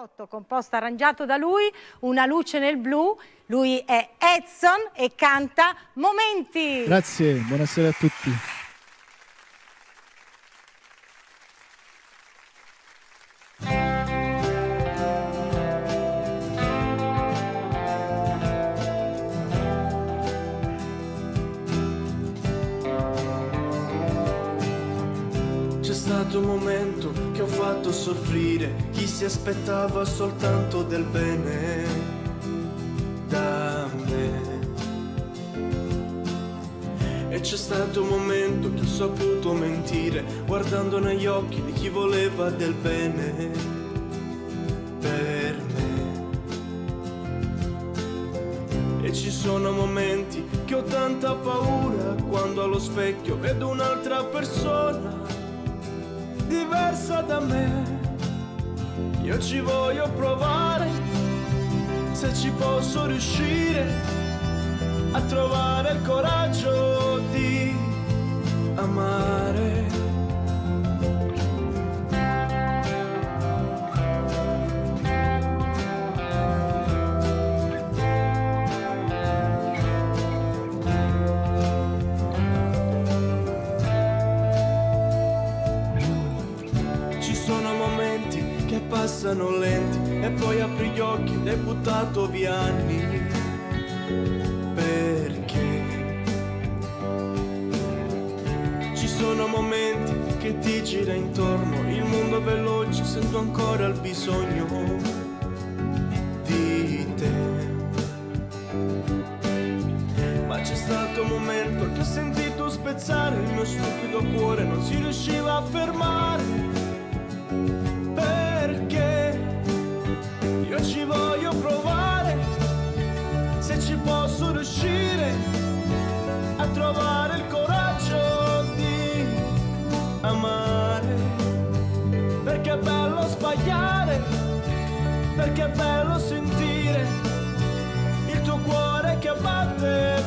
Carotto, composto arrangiato da lui, Una luce nel blu. Lui è Edson e canta Momenti. Grazie, buonasera a tutti. Stato un momento che ho fatto soffrire chi si aspettava soltanto del bene da me. E c'è stato un momento che ho saputo mentire guardando negli occhi di chi voleva del bene per me. E ci sono momenti che ho tanta paura quando allo specchio vedo un'altra persona diversa da me. Io ci voglio provare, se ci posso riuscire a trovare il coraggio passano lenti e poi apri gli occhi ed hai buttato via anni. Perché? Ci sono momenti che ti gira intorno, il mondo veloce, sento ancora il bisogno di te. Ma c'è stato un momento che ho sentito spezzare il mio stupido cuore, non si riusciva a fermare. Trovare il coraggio di amare. Perché è bello sbagliare, perché è bello sentire il tuo cuore che batte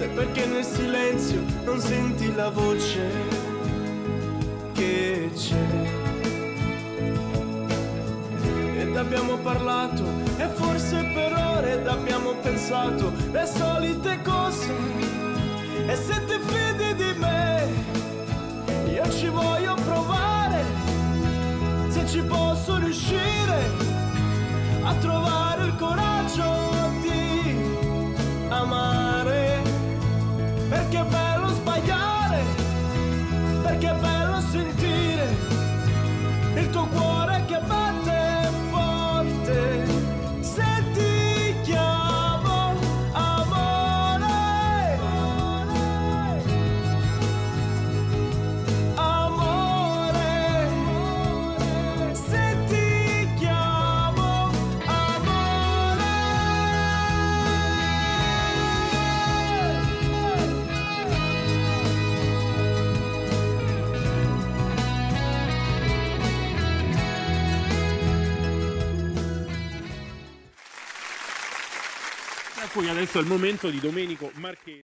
triste perché nel silenzio non senti la voce che c'è. Ed abbiamo parlato e forse per ore ed abbiamo pensato le solite cose. E poi adesso è il momento di Domenico Marchesi.